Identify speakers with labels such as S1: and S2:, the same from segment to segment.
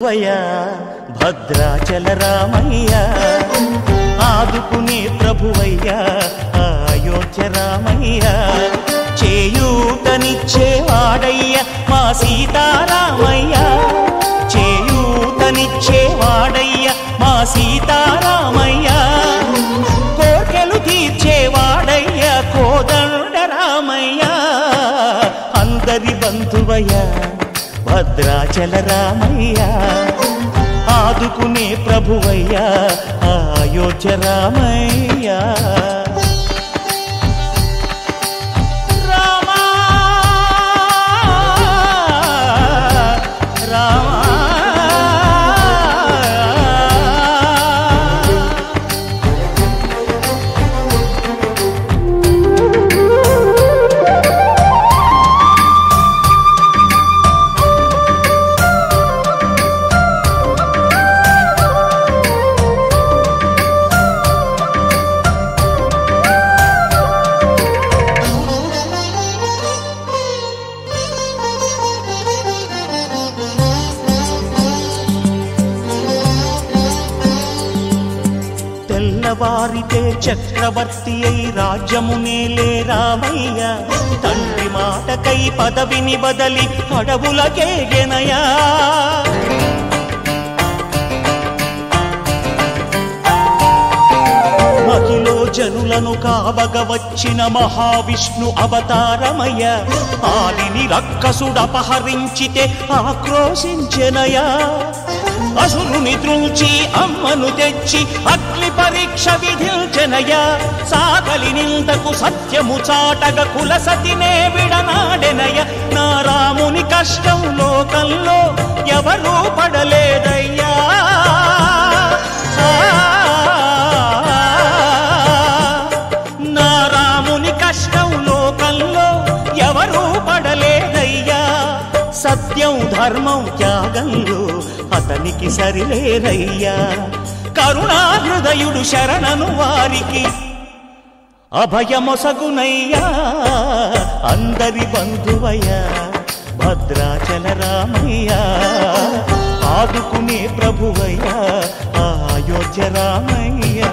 S1: వయ భద్రాచల రామయ్యా ఆదుకునే ప్రభువయ్య అయోధ్య రామయ్య చేయూతనిచ్చేవాడయ్య మా సీతారామయ్య చేయూతనిచ్చేవాడయ్య మా సీతారామయ్యా కోర్కెలు తీర్చేవాడయ్య కోదండ రామయ్యా అందరి బంధువయ్యా. భద్రాచల రామయ్యా ఆదుకునే ప్రభువయ్యా అయోధ్య రామయ్యా. వారితే చక్రవర్తి అయి రాజ్యమునే రామయ్య తండ్రి మాటకై పదవిని బదలి అడవులకేగెనయా మహిలో జనులను కావగ వచ్చిన మహావిష్ణు అవతారమయ్య. ఆలిని రక్కసుడపహరించితే ఆక్రోశించెనయా. అసురుని ద్రుంచి అమ్మను తెచ్చి అగ్ని పరీక్ష విధించెనయా సాగలి నిందకు సత్యము చాటగ కులసతినే విడనాడెనయ నా రాముని కష్టం లోకంలో ఎవరూ పడలేదయ్యా. నా రాముని కష్టం లోకంలో ఎవరూ పడలేదయ్యా. సత్యం ధర్మం త్యాగంలో అతనికి సరిలేరయ్యా కరుణాహృదయుడు శరణను వారికి అభయమొసగునయ్యా. అందరి బంధువయ్యా భద్రాచల రామయ్యా. ఆదుకునే ప్రభువయ్యా అయోధ్య రామయ్యా.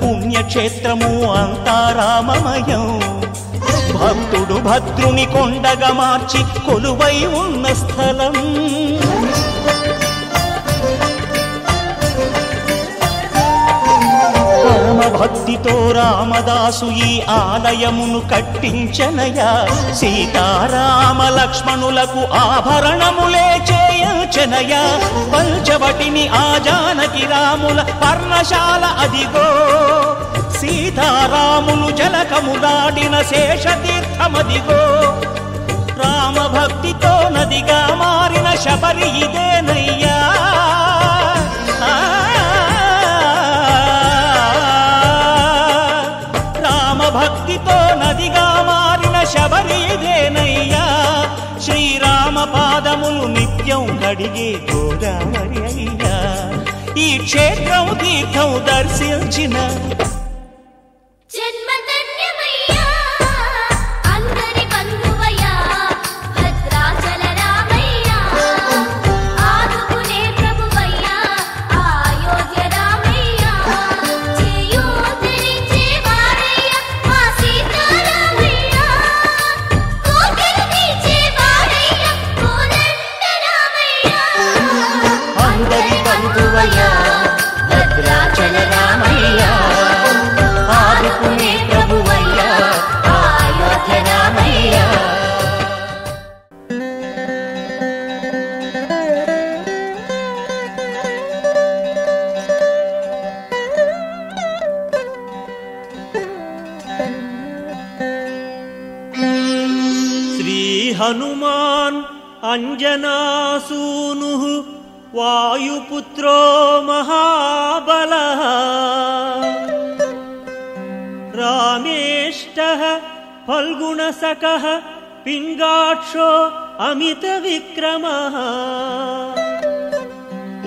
S1: పుణ్యక్షేత్రము అంతా రామమయం భక్తుడు భద్రుని కొండగా మార్చి కొలువై ఉన్న స్థలం. భక్తితో రామదాసు ఈ ఆలయమును కట్టించనయా? సీతారామ లక్ష్మణులకు ఆభరణములే చేయించనయా? పంచవటిని ఆ జానకి రాముల పర్ణశాల అదిగో. సీతారాములు జలకము దాటిన శేషతీర్థమదిగో. రామభక్తితో నదిగా మారిన శబరి ఇదేనయ? అడిగే గోదావరి అయ్యా. ఈ క్షేత్రం తీర్థం దర్శించిన
S2: अञ्जनासूनुः वायुपुत्रो महाबलः। रामेष्टः फल्गुणसकः पिङ्गाक्षो अमितविक्रमः।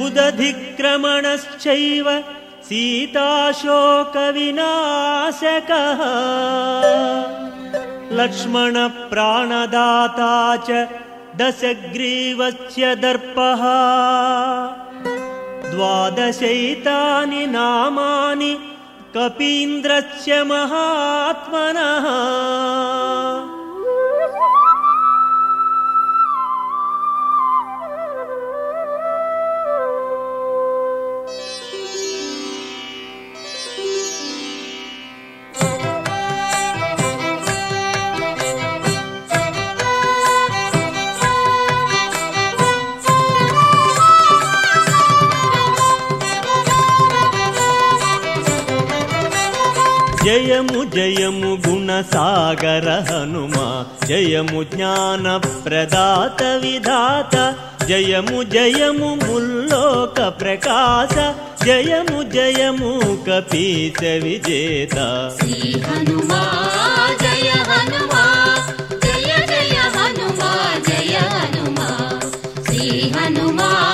S2: उदधिक्रमणश्चैव सीताशोकविनाशकः। लक्ष्मणप्राणदाता च दशग्रीवस्य दर्पः। द्वादशैतानि नामानि कपीन्द्रस्य महात्मनः జయము గుణసాగర హనుమా జయము జ్ఞాన ప్రదాత విధాత జయము జయము ముల్లోక ప్రకాశ జయము జయము కపీత విజేత.
S3: శ్రీ హనుమా జయ హనుమా జయ జయ హనుమా జయ హనుమా. శ్రీ హనుమా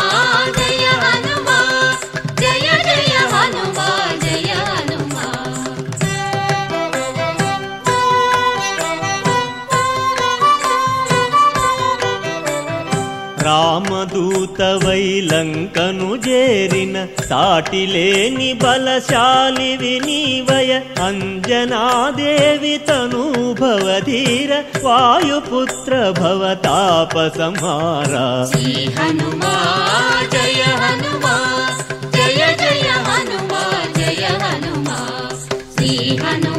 S2: రామదూత వైలంకను చేరిన సాటిలేని బలశాలి వినీవయ అంజనాదేవి తనూభవధీర వాయుపుత్ర భవతాప సంహారా
S3: శ్రీ హనుమా జయ హనుమా జయ జయ హనుమా జయ హనుమా. శ్రీ హనుమా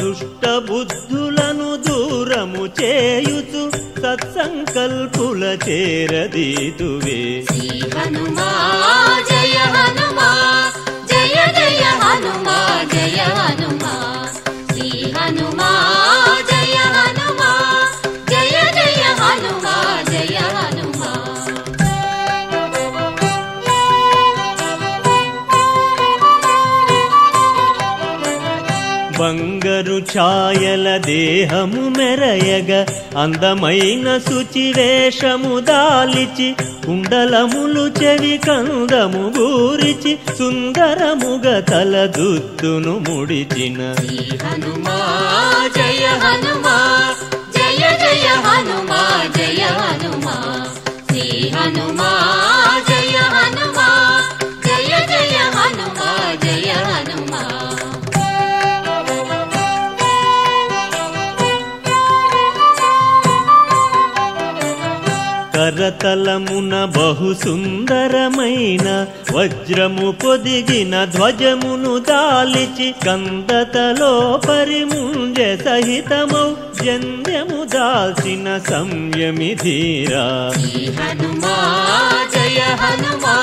S2: దుష్ట బుద్ధులను దూరము చేయుచు సత్సంకల్పుల చేరదీతువే.
S3: శ్రీ హనుమా జయ హనుమా జయ జయ హనుమా జయ హనుమా.
S2: బంగరు ఛాయల దేహము మెరయగ అందమైన శుచివేషము దాలిచి కుండలములు చెవి కందము గూరిచి సుందరముగ తల దుత్తును ముడిచిన.
S3: హనుమా
S2: తలమున బహు సుందరమైన వజ్రము పొదిగిన ధ్వజమును దాలిచి కందతలో పరిముంజ సహితమౌ జంధ్యము దాల్చిన సంయమి ధీరా.
S3: హనుమా జయ హనుమా.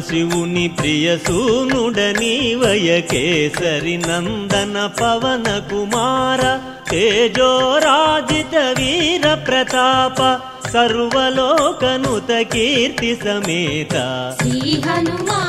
S2: పరమశివుని ప్రియ సూనుడనీవయ కేసరి నందన పవన కుమార తేజోరాజిత వీర ప్రతాప సర్వలోకనుత కీర్తి సమేత.
S3: శ్రీ హనుమా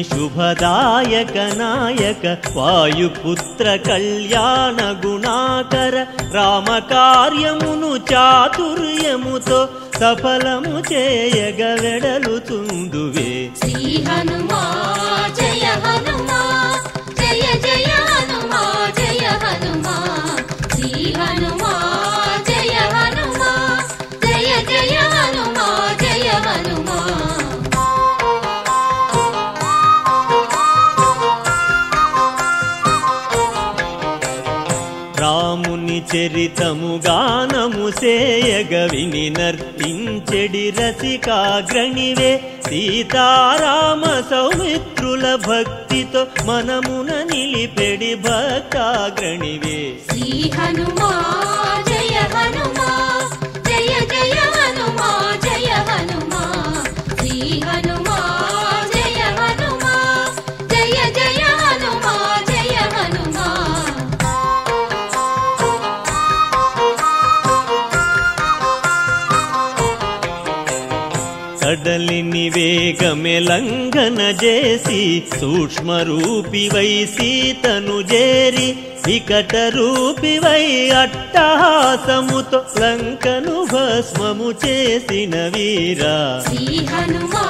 S2: విద్వన్మణి శుభదాయక నాయక వాయుపుత్ర కళ్యాణ గుణాకర రామ కార్యమును చాతుర్యముతో సఫలము చేయగ వెడలుతుందువే చరితము గానము సేయగ విని నర్తించెడి రసికాగ్రణివే సీతారామ సౌమిత్రుల భక్తితో మనమున నిలిపెడి భక్తాగ్రణివే.
S3: శ్రీ హనుమా హనుమా
S2: కడలిని లంఘన చేసి సూక్ష్మ రూపివై సీతను చేరి వికట రూపి వై అట్టహాసముతో లంకను భస్మము చేసిన వీరా.
S3: శ్రీ హనుమా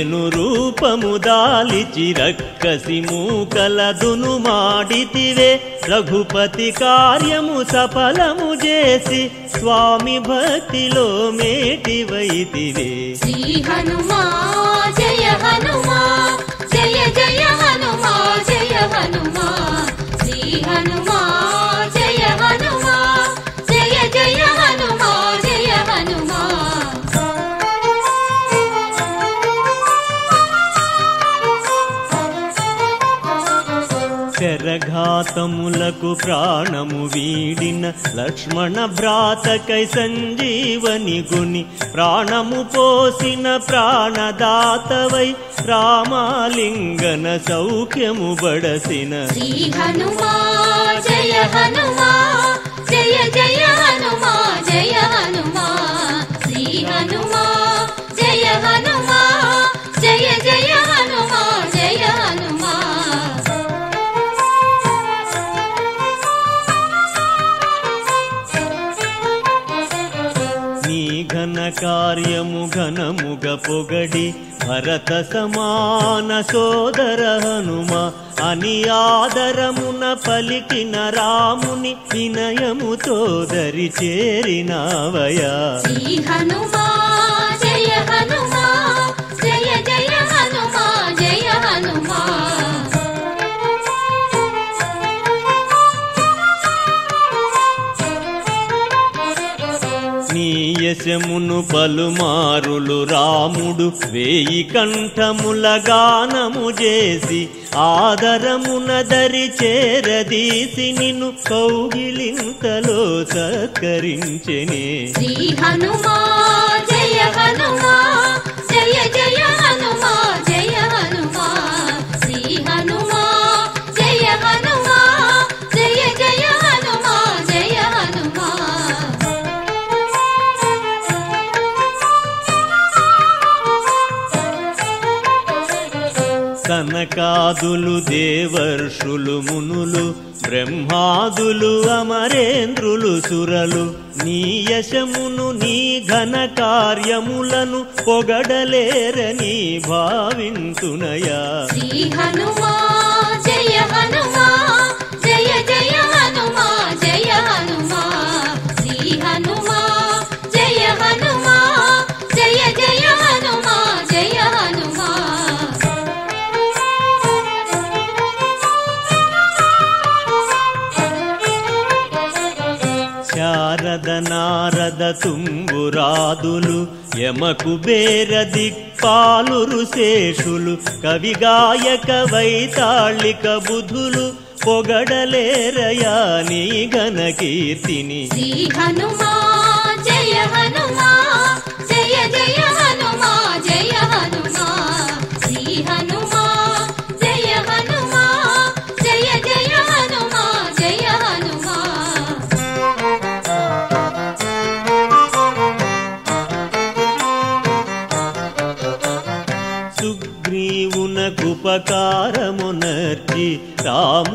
S2: భీకరమగు రూపము దాలిచి రక్కసి మూకలదును మాడితివే. రఘుపతి కార్యము సఫలము చేసి స్వామి భక్తిలో మేటివైతివే.
S3: శ్రీ హనుమా
S2: శరఘాతములకు ప్రాణము వీడిన లక్ష్మణ భ్రాతకై సంజీవని గుని ప్రాణము పోసిన ప్రాణదాతవై రామాలింగన సౌఖ్యము బడసిన
S3: శ్రీ హనుమా జయ హనుమా.
S2: ఘనముగ పొగడి భరత సమాన సోదర హనుమ అని ఆదరమున పలికిన రాముని వినయముతో దరి చేరినావయా
S3: హనుమా
S2: దేశమును పలుమారులు రాముడు వేయి కంఠముల గానము చేసి ఆదరమున దరి చేరదీసి నిన్ను కౌగిలింతలో సత్కరించెనే.
S3: శ్రీ హనుమా జయ హనుమా.
S2: కనకాదులు దేవర్షులు మునులు బ్రహ్మాదులు అమరేంద్రులు సురలు. నీ యశమును నీ ఘన కార్యములను పొగడలేరని భావింతునయా.
S3: శ్రీ హనుమా
S2: తుంగురాదులు యమకు బేర దిక్పాలురు శేషులు కవిగాయక వైతాళిక బుధులు పొగడలేరయా నీ ఘన
S3: శ్రీ హనుమా జయ
S2: హను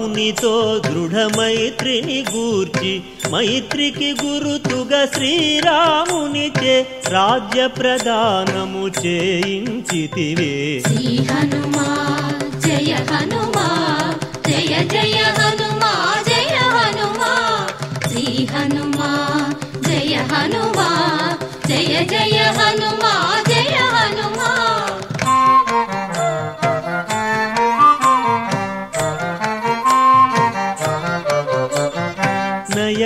S2: రామునితో దృఢ మైత్రిని గూర్చి మైత్రికి గురుతుగా శ్రీరామునిచే రాజ్య ప్రదానము చేయించితివే.
S3: శ్రీ హనుమా జయ హనుమా జయ జయ హనుమా జయ హనుమా శ్రీ హనుమా జయ హనుమా జయ జయ హనుమా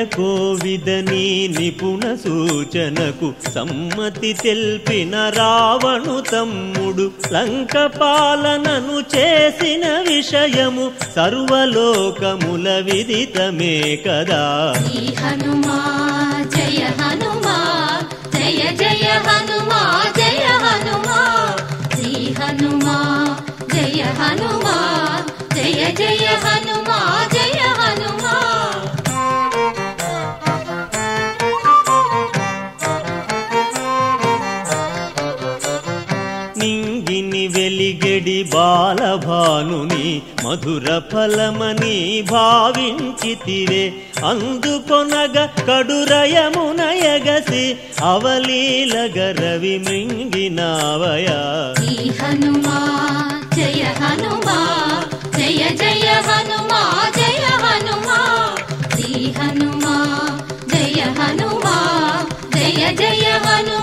S2: కోవిదని నిపుణ సూచనకు సమ్మతి తెల్పిన రావణు తమ్ముడు లంక పాలనను చేసిన విషయము సర్వలోకముల విదితమే కదా.
S3: శ్రీ హనుమా జయ హనుమా జయ జయ హనుమా జయ హనుమా. శ్రీ హనుమా జయ హనుమా జయ జయ హనుమా.
S2: భానుని మధుర ఫలమని భావించితివే. అందుకొనగ కడురయమునయగసి అవలీలగ రవి మృంగినావయా
S3: హనుమా జయ హనుమా జయ జయ హనుమా జయ హనుమా. శ్రీ హనుమా జయ హనుమా జయ జయ హనుమా.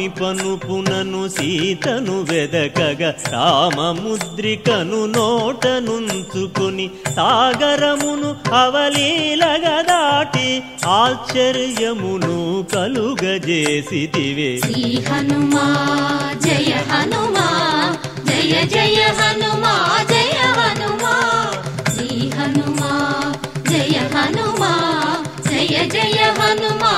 S2: స్వామి పనుపునను సీతను వెదకగ రామముద్రికను నోటనుంచుకుని సాగరమును అవలీలగ దాటి ఆశ్చర్యమును కలుగజేసితివే.
S3: శ్రీ హనుమా జయ హనుమా జయ జయ హనుమా జయ హనుమా. శ్రీ హనుమా జయ హనుమా జయ జయ హనుమా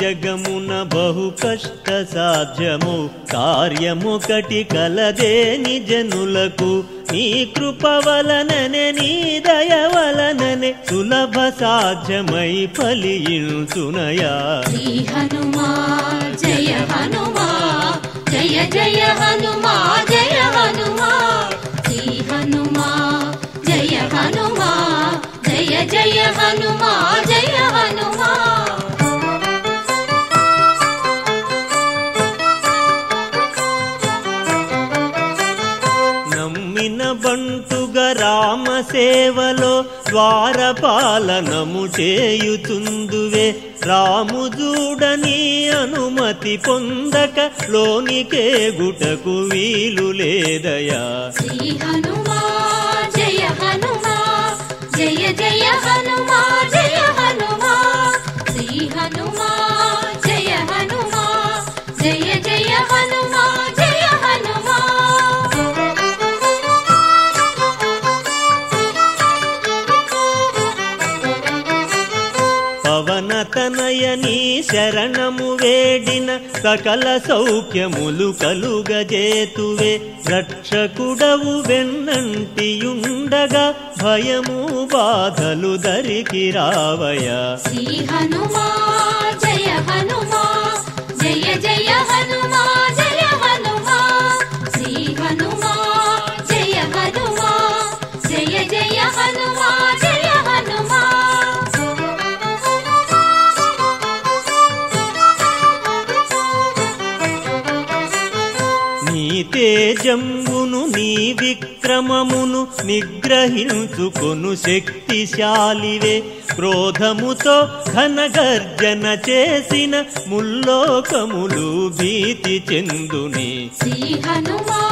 S2: జగమున బహు కష్ట సాధ్యము. కార్యముకటి కలదే నిజనులకు నీ కృప వలననే నీ దయ వలననే సులభ సాధ్యమై ఫలించునయా.
S3: శ్రీ హనుమా జయ హనుమా జయ జయ హనుమా జయ హనుమా. శ్రీ హనుమా జయ హనుమా జయ జయ హనుమా జయ
S2: బంటుగా రామ సేవలో ద్వారపాలనము చేయుతుందువే. రాము చూడని అనుమతి పొందక లోనికే గుటకు వీలు లేదయా.
S3: శ్రీ హనుమా జయ హనుమా జయ జయ హనుమా జయ
S2: పవన తనయని శరణము వేడిన సకల సౌఖ్యములు కలుగజేతువే. రక్షకుడవు వెన్నంటియుండగా భయము బాధలు దరికి రావయ
S3: శ్రీ హనుమా జయ హనుమా.
S2: నీ తేజంబును నీ విక్రమమును నిగ్రహించుకొను శక్తిశాలివే. క్రోధముతో ఘనగర్జన చేసిన ముల్లోకములు భీతి చెందుని.
S3: శ్రీ హనుమా